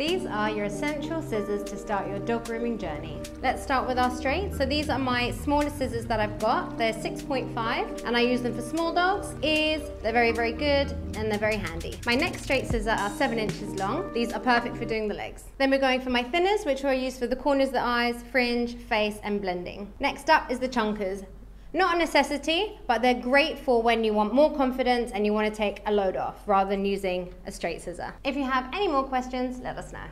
These are your essential scissors to start your dog grooming journey. Let's start with our straight. So these are my smallest scissors that I've got. They're 6.5 and I use them for small dogs, ears, they're very, very good and they're very handy. My next straight scissors are seven inches long. These are perfect for doing the legs. Then we're going for my thinners, which are use for the corners of the eyes, fringe, face and blending. Next up is the chunkers. Not a necessity, but they're great for when you want more confidence and you want to take a load off rather than using a straight scissor. If you have any more questions, let us know.